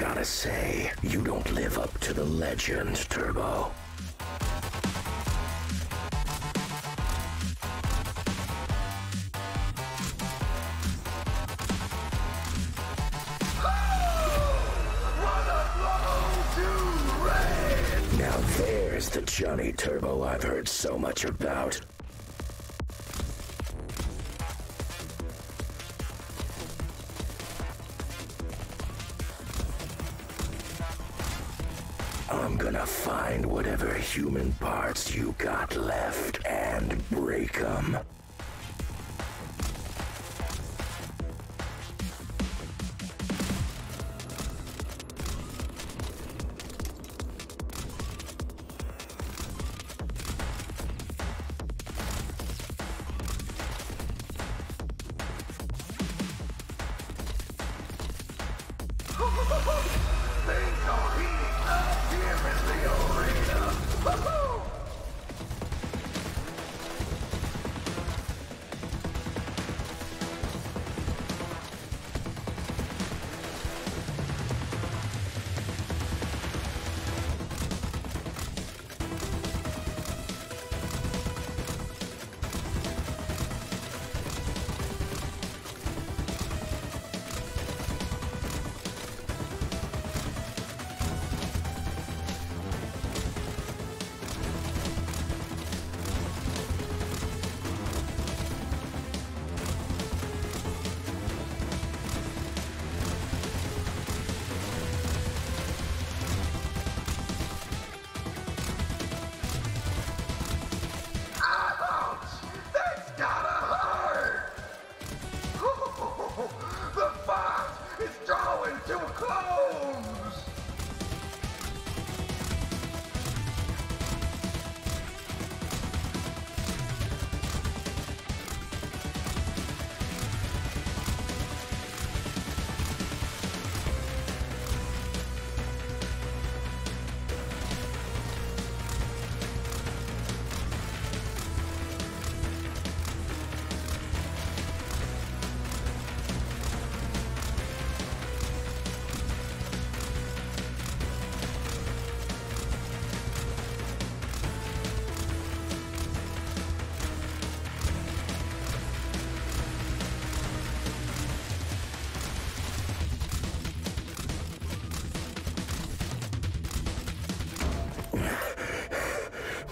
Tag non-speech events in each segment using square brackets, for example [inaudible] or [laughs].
gotta say, you don't live up to the legend, Turbo. Now there's the Johnny Turbo I've heard so much about. I'm gonna find whatever human parts you got left and break them. Woo-hoo! [laughs]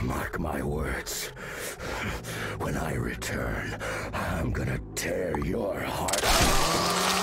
Mark my words. When I return, I'm gonna tear your heart out.